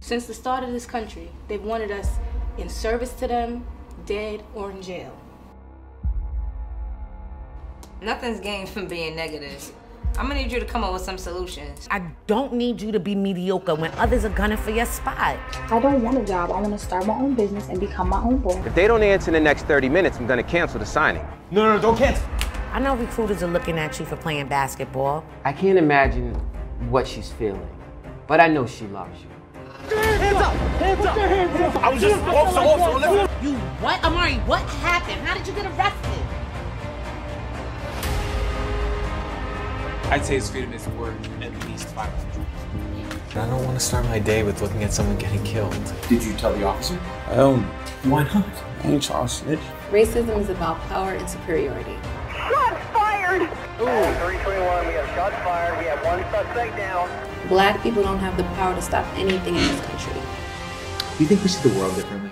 Since the start of this country, they've wanted us in service to them, dead, or in jail. Nothing's gained from being negative. I'm gonna need you to come up with some solutions. I don't need you to be mediocre when others are gunning for your spot. I don't want a job. I want to start my own business and become my own boss. If they don't answer in the next 30 minutes, I'm gonna cancel the signing. No, no, no, don't cancel. I know recruiters are looking at you for playing basketball. I can't imagine what she's feeling, but I know she loves you. Hands up! Hands up! Hands up! I was just also, also, listen. You what, Amari? What happened? How did you get arrested? I'd say his freedom is worth at least 500. I don't want to start my day with looking at someone getting killed. Did you tell the officer? I don't. Why not? I ain't trying to snitch. Racism is about power and superiority. Shots fired. We have one suspect down. Black people don't have the power to stop anything in this country. Do you think we see the world differently?